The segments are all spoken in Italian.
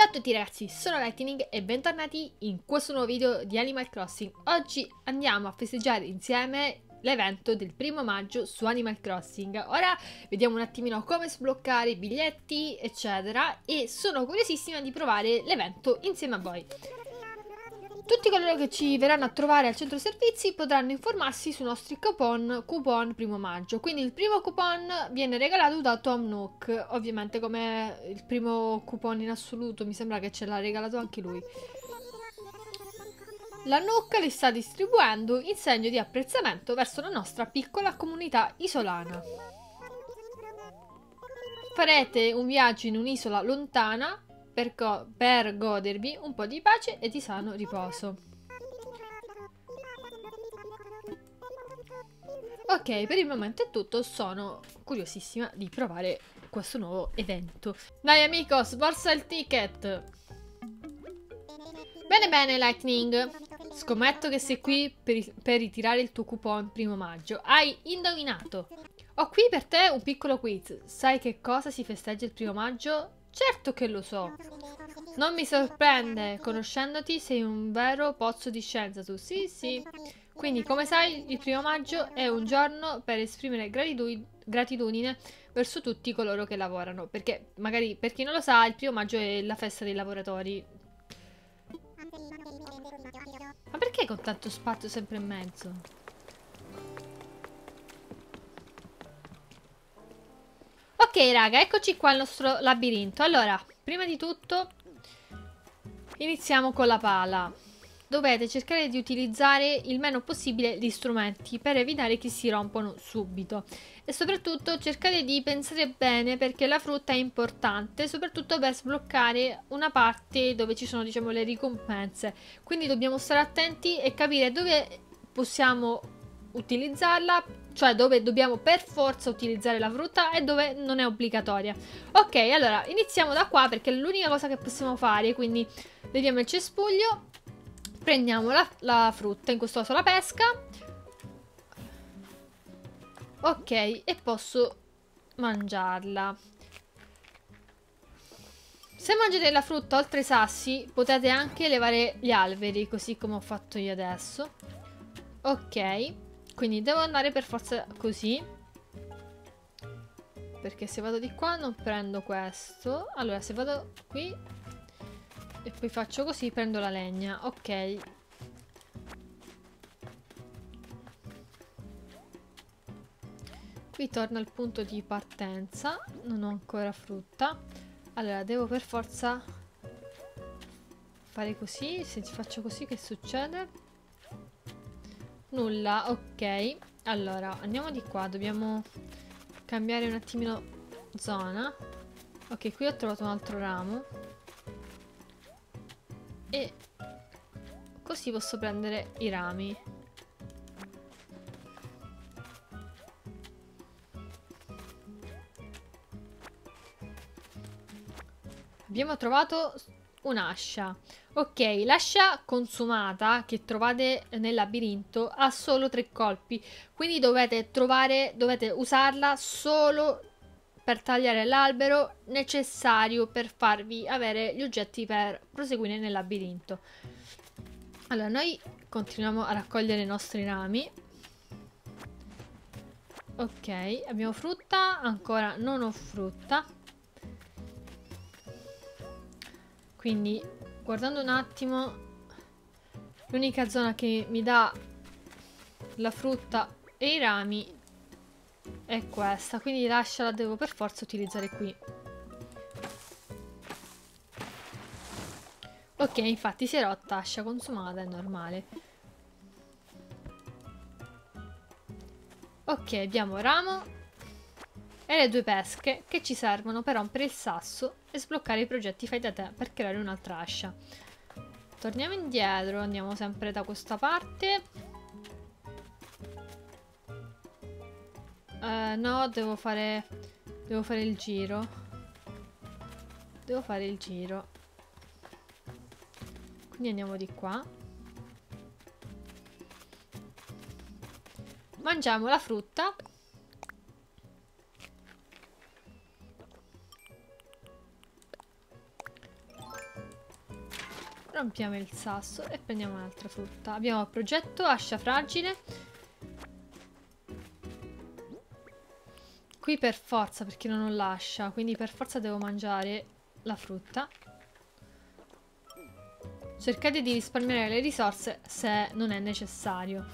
Ciao a tutti ragazzi, sono Lightning e bentornati in questo nuovo video di Animal Crossing. Oggi andiamo a festeggiare insieme l'evento del primo maggio su Animal Crossing. Ora vediamo un attimino come sbloccare i biglietti, eccetera, e sono curiosissima di provare l'evento insieme a voi. Tutti coloro che ci verranno a trovare al centro servizi potranno informarsi sui nostri coupon, coupon primo maggio. Quindi il primo coupon viene regalato da Tom Nook, ovviamente come il primo coupon in assoluto, mi sembra che ce l'ha regalato anche lui. La Nook li sta distribuendo in segno di apprezzamento verso la nostra piccola comunità isolana. Farete un viaggio in un'isola lontana per, go per godervi un po' di pace e di sano riposo. Ok, per il momento è tutto, sono curiosissima di provare questo nuovo evento. Dai amico, sborsa il ticket! Bene bene Lightning, scommetto che sei qui per, per ritirare il tuo coupon primo maggio. Hai indovinato! Ho qui per te un piccolo quiz. Sai che cosa si festeggia il primo maggio? Certo che lo so. Non mi sorprende, conoscendoti sei un vero pozzo di scienza tu. Sì, sì. Quindi, come sai, il primo maggio è un giorno per esprimere gratitudine verso tutti coloro che lavorano. Perché, magari, per chi non lo sa, il primo maggio è la festa dei lavoratori. Ma perché con tanto spazio sempre in mezzo? Ok raga, eccoci qua il nostro labirinto. Allora, prima di tutto iniziamo con la pala. Dovete cercare di utilizzare il meno possibile gli strumenti per evitare che si rompono subito. E soprattutto cercate di pensare bene perché la frutta è importante, soprattutto per sbloccare una parte dove ci sono diciamo le ricompense. Quindi dobbiamo stare attenti e capire dove possiamo utilizzarla cioè dove dobbiamo per forza utilizzare la frutta e dove non è obbligatoria. Ok, allora iniziamo da qua perché è l'unica cosa che possiamo fare, quindi leviamo il cespuglio, prendiamo la, la frutta, in questo caso la pesca. Ok, e posso mangiarla. Se mangiate la frutta oltre i sassi, potete anche levare gli alberi, così come ho fatto io adesso. Ok. Quindi devo andare per forza così. Perché se vado di qua non prendo questo. Allora, se vado qui e poi faccio così, prendo la legna. Ok. Qui torno al punto di partenza. Non ho ancora frutta. Allora, devo per forza fare così. Se ti faccio così, che succede? Nulla, ok. Allora, andiamo di qua. Dobbiamo cambiare un attimino zona. Ok, qui ho trovato un altro ramo. E così posso prendere i rami. Abbiamo trovato un'ascia. Ok, l'ascia consumata che trovate nel labirinto ha solo tre colpi, quindi dovete trovare, dovete usarla solo per tagliare l'albero necessario per farvi avere gli oggetti per proseguire nel labirinto. Allora, noi continuiamo a raccogliere i nostri rami. Ok, abbiamo frutta, ancora non ho frutta. Quindi, guardando un attimo, l'unica zona che mi dà la frutta e i rami è questa. Quindi l'ascia la devo per forza utilizzare qui. Ok, infatti si è rotta, ascia consumata, è normale. Ok, abbiamo ramo e le due pesche che ci servono per rompere il sasso e sbloccare i progetti fai da te per creare un'altra ascia. Torniamo indietro, andiamo sempre da questa parte. Uh, no, devo fare... Devo fare il giro. Devo fare il giro. Quindi andiamo di qua. Mangiamo la frutta Rompiamo il sasso e prendiamo un'altra frutta. Abbiamo progetto ascia fragile. Qui per forza, perché non ho l'ascia, quindi per forza devo mangiare la frutta. Cercate di risparmiare le risorse se non è necessario.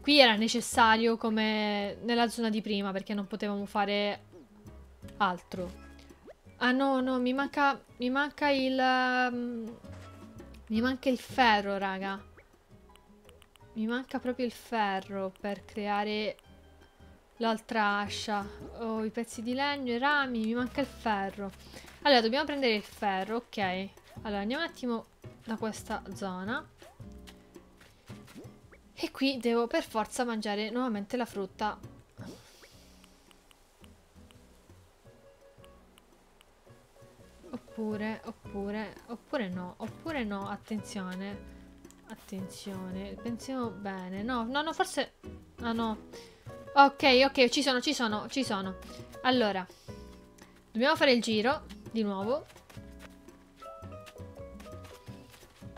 Qui era necessario come nella zona di prima, perché non potevamo fare altro. Ah no, no, mi manca, mi manca il... Um, mi manca il ferro, raga. Mi manca proprio il ferro per creare l'altra ascia. Ho oh, i pezzi di legno, i rami, mi manca il ferro. Allora, dobbiamo prendere il ferro, ok. Allora, andiamo un attimo da questa zona. E qui devo per forza mangiare nuovamente la frutta Oppure, oppure, oppure no, oppure no, attenzione. Attenzione, pensiamo bene. No, no, no, forse... Ah no. Ok, ok, ci sono, ci sono, ci sono. Allora, dobbiamo fare il giro, di nuovo.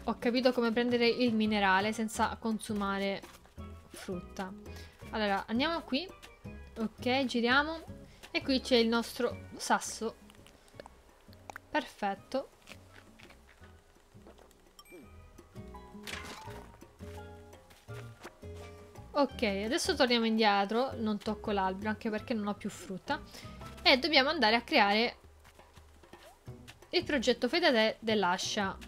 Ho capito come prendere il minerale senza consumare frutta. Allora, andiamo qui. Ok, giriamo. E qui c'è il nostro sasso Perfetto. Ok, adesso torniamo indietro, non tocco l'albero anche perché non ho più frutta e dobbiamo andare a creare il progetto Fedate dell'ascia.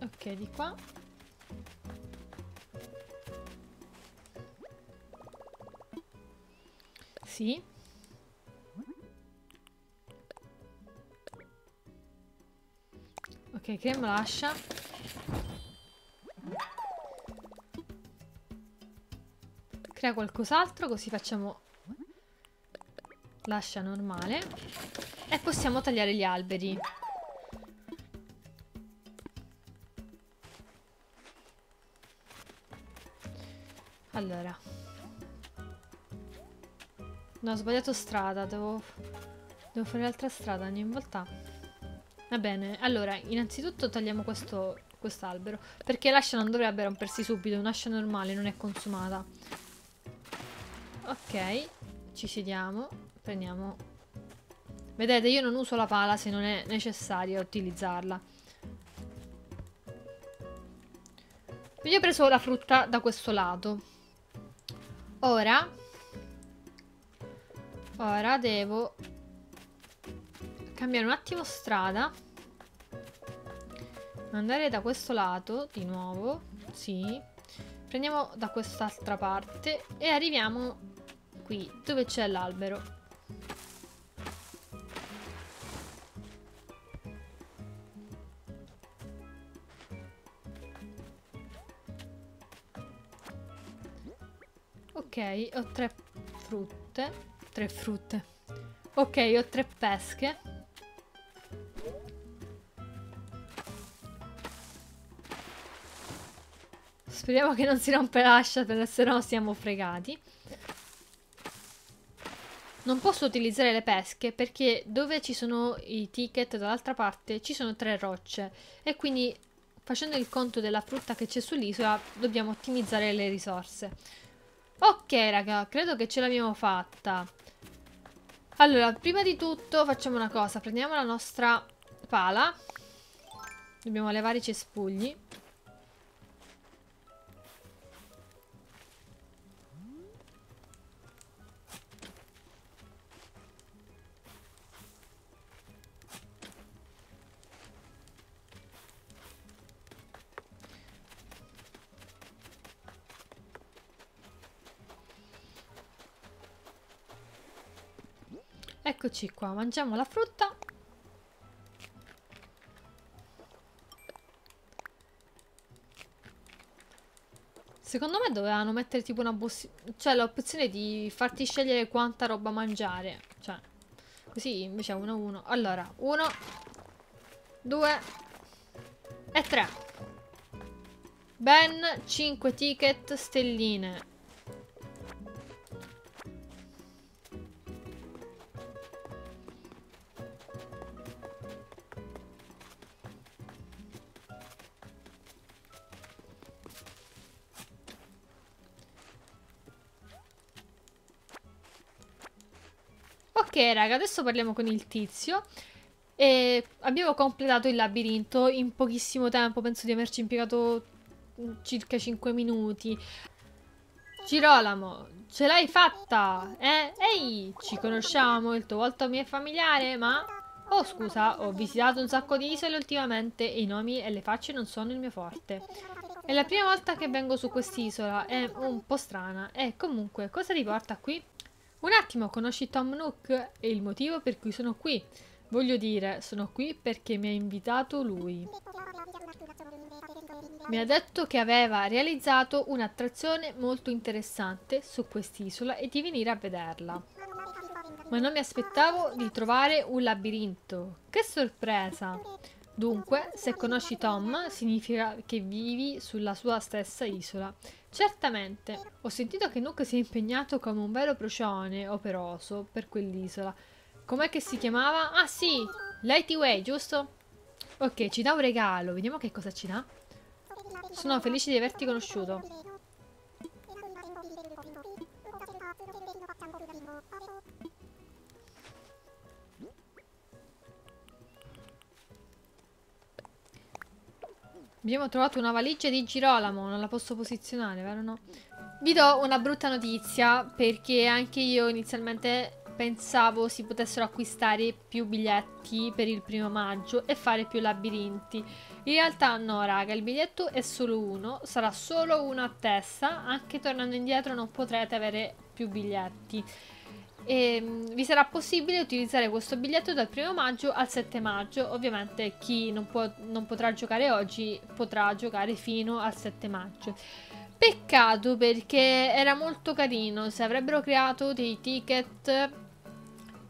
Ok, di qua. Sì. Ok, creiamo l'ascia. Crea qualcos'altro, così facciamo l'ascia normale. E possiamo tagliare gli alberi. Allora. No, ho sbagliato strada, devo... Devo fare l'altra strada ogni volta. Va bene, allora, innanzitutto tagliamo questo quest'albero. Perché l'ascia non dovrebbe rompersi subito, un'ascia normale non è consumata. Ok, ci sediamo, prendiamo... Vedete, io non uso la pala se non è necessario utilizzarla. Io ho preso la frutta da questo lato. Ora Ora devo cambiare un attimo strada. Andare da questo lato di nuovo. Sì. Prendiamo da quest'altra parte e arriviamo qui dove c'è l'albero. Ok, ho tre frutte. Tre frutte. Ok, ho tre pesche. Speriamo che non si rompe l'ascia, se no siamo fregati. Non posso utilizzare le pesche perché dove ci sono i ticket dall'altra parte ci sono tre rocce e quindi facendo il conto della frutta che c'è sull'isola dobbiamo ottimizzare le risorse. Ok raga, credo che ce l'abbiamo fatta. Allora, prima di tutto facciamo una cosa. Prendiamo la nostra pala. Dobbiamo levare i cespugli. Eccoci qua, mangiamo la frutta. Secondo me dovevano mettere tipo una bustina... Cioè l'opzione di farti scegliere quanta roba mangiare. Cioè, così invece uno uno. Allora, uno, due e tre. Ben 5 ticket stelline. Raga, adesso parliamo con il tizio. E abbiamo completato il labirinto in pochissimo tempo, penso di averci impiegato circa 5 minuti. Girolamo, ce l'hai fatta! Eh? Ehi, ci conosciamo, il tuo volto mi è familiare, ma... Oh, scusa, ho visitato un sacco di isole ultimamente e i nomi e le facce non sono il mio forte. È la prima volta che vengo su quest'isola, è un po' strana. E comunque, cosa ti porta qui? Un attimo, conosci Tom Nook e il motivo per cui sono qui. Voglio dire, sono qui perché mi ha invitato lui. Mi ha detto che aveva realizzato un'attrazione molto interessante su quest'isola e di venire a vederla. Ma non mi aspettavo di trovare un labirinto. Che sorpresa! Dunque, se conosci Tom, significa che vivi sulla sua stessa isola. Certamente, ho sentito che Nook si è impegnato come un vero procione operoso per quell'isola. Com'è che si chiamava? Ah sì, Lighty Way, giusto? Ok, ci dà un regalo. Vediamo che cosa ci dà. Sono felice di averti conosciuto. Abbiamo trovato una valigia di Girolamo, non la posso posizionare, vero no? Vi do una brutta notizia perché anche io inizialmente pensavo si potessero acquistare più biglietti per il primo maggio e fare più labirinti. In realtà no, raga, il biglietto è solo uno, sarà solo uno a testa, anche tornando indietro non potrete avere più biglietti. E mm, vi sarà possibile utilizzare questo biglietto dal primo maggio al 7 maggio. Ovviamente chi non, può, non potrà giocare oggi potrà giocare fino al 7 maggio. Peccato perché era molto carino, se avrebbero creato dei ticket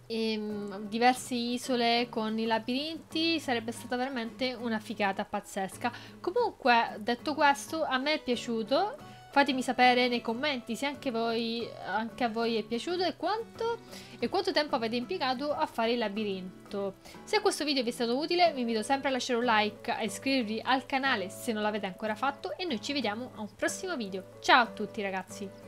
ehm, diverse isole con i labirinti sarebbe stata veramente una figata pazzesca. Comunque, detto questo, a me è piaciuto. Fatemi sapere nei commenti se anche, voi, anche a voi è piaciuto e quanto, e quanto tempo avete impiegato a fare il labirinto. Se questo video vi è stato utile vi invito sempre a lasciare un like, a iscrivervi al canale se non l'avete ancora fatto e noi ci vediamo a un prossimo video. Ciao a tutti ragazzi!